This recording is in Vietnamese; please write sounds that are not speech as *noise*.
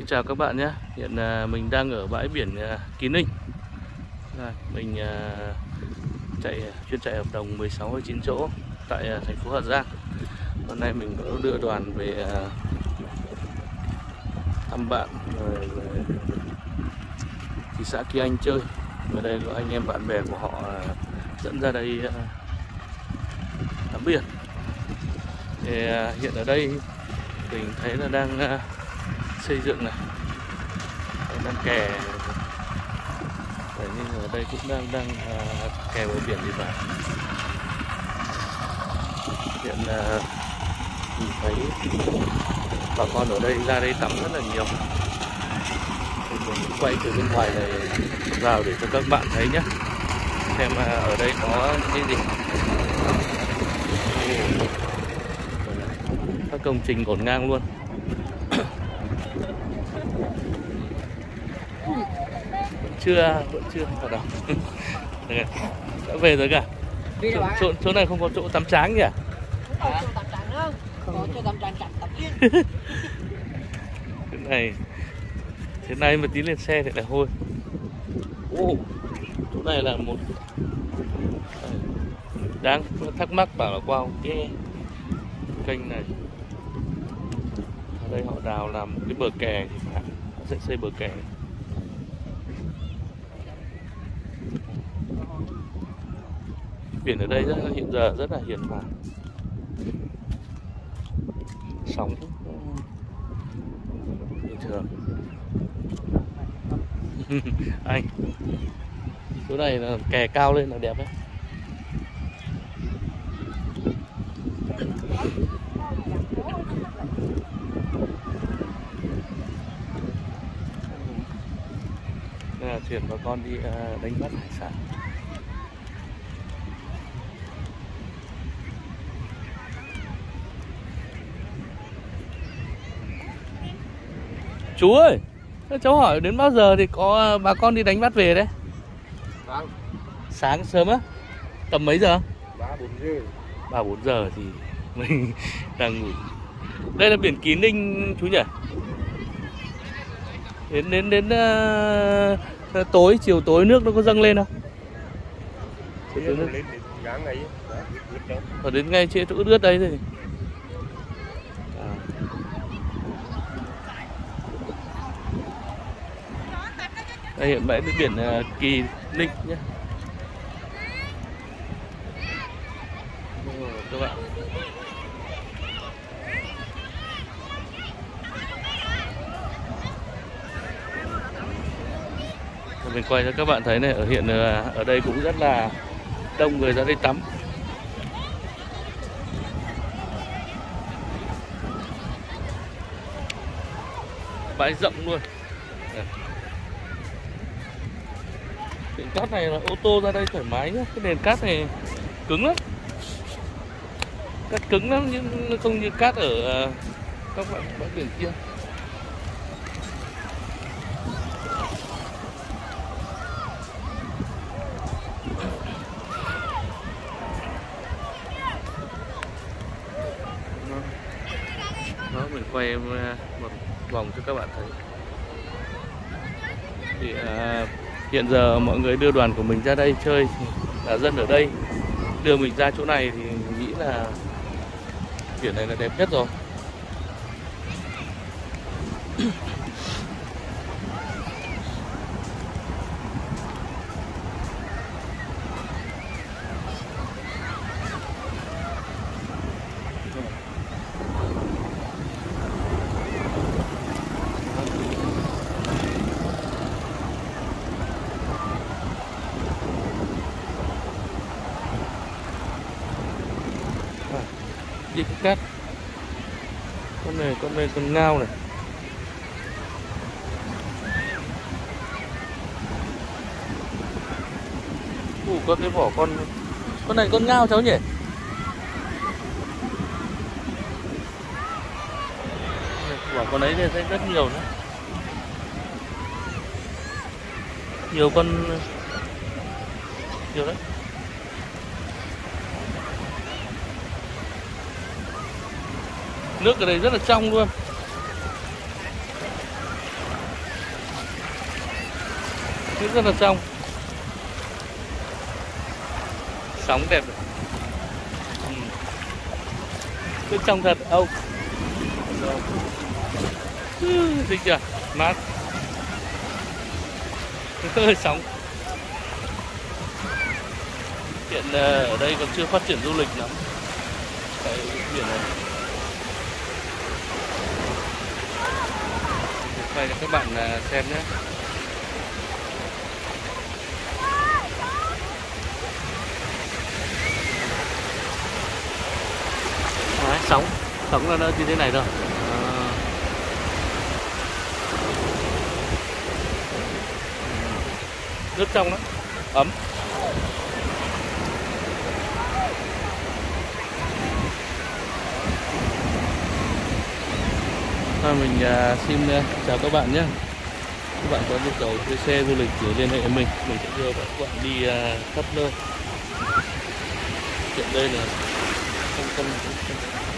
Xin chào các bạn nhé. Hiện à, mình đang ở bãi biển à, Kỳ Ninh. Mình à, chạy chuyên chạy hợp đồng 16 9 chỗ tại thành phố Hà Giang. Hôm nay mình có đưa đoàn về thăm bạn, rồi về thị xã Kỳ Anh chơi. Ở đây có anh em bạn bè của họ dẫn ra đây tắm biển. Thì hiện ở đây mình thấy là đang xây dựng này. Đây, đang kè. Đấy, nhưng ở đây cũng đang đang à, kè bờ biển thì phải. Hiện là mình thấy bà con ở đây ra đây tắm rất là nhiều. Mình cũng quay từ bên ngoài này vào để cho các bạn thấy nhé. Xem à, ở đây có cái gì. Các công trình ngổn ngang luôn. Chưa vẫn chưa vào đâu Đây, đã về rồi cả. Chỗ, chỗ, chỗ này không có chỗ tắm tráng nhỉ Không có chỗ tắm trắng nữa Có chỗ tắm trắng chặt tắm yên *laughs* thế này thế này mà tí lên xe thì là hôi. Ô, chỗ này là một đang thắc mắc bảo là qua cái kênh này. Ở đây họ đào làm cái bờ kè thì phải. Họ sẽ xây bờ kè biển ở đây rất là hiện giờ, rất là hiền hòa. Sóng. Bình thường. *laughs* Anh. Chỗ này là kè cao lên là đẹp đấy. Đây là thuyền bà con đi à, đánh bắt hải sản. Chú ơi cháu hỏi đến bao giờ thì có bà con đi đánh bắt về đấy? Vâng, sáng sớm á? Tầm mấy giờ? Ba bốn giờ. ba bốn giờ thì *laughs* mình đang ngủ. Đây là biển kín ninh chú nhỉ? Đến đến đến ờ, tối chiều tối nước nó có dâng lên không? Từ nó nước- lên đến đâu. ở đến ngay chỗ ướt đấy thì đây, hiện bãi biển ờ, kỳ ninh nhé. Các bạn. Mình quay cho các bạn thấy này, ở hiện ờ, ở đây cũng rất là đông người ra đây tắm. Bãi rộng luôn Đây. Nền cát này là ô tô ra đây thoải mái nhá. Cái nền cát này cứng lắm. Cát cứng lắm nhưng nó không như cát ở à, các bạn bãi biển kia. Đó mình quay một vòng cho các bạn thấy. Thì à, hiện giờ mọi người đưa đoàn của mình ra đây chơi, là dân ở đây. Đưa mình ra chỗ này thì mình nghĩ là biển này là đẹp nhất rồi. Đi cũng cát. Con này con này con ngao này. Ủ có cái vỏ con con này con ngao cháu nhỉ? Vỏ con ấy thì thấy rất nhiều nữa. Nhiều con nhiều đấy. Nước ở đây rất là trong luôn. Nước rất là trong. Sóng đẹp. Ừ. nước trong thật. Ông ừ, thích chưa? Mát. *laughs* Hơi sóng. Hiện ờ, ở đây còn chưa phát triển du lịch lắm. Cái biển này. Quay cho các bạn à, xem nhé. Đấy, sóng sóng là nó như thế này thôi. À. nước trong lắm ấm. Thôi mình à, xin à, chào các bạn nhé. Các bạn có nhu cầu thuê xe du lịch thì liên hệ với mình. Mình sẽ đưa các bạn đi à, khắp nơi. Hiện đây là không không, không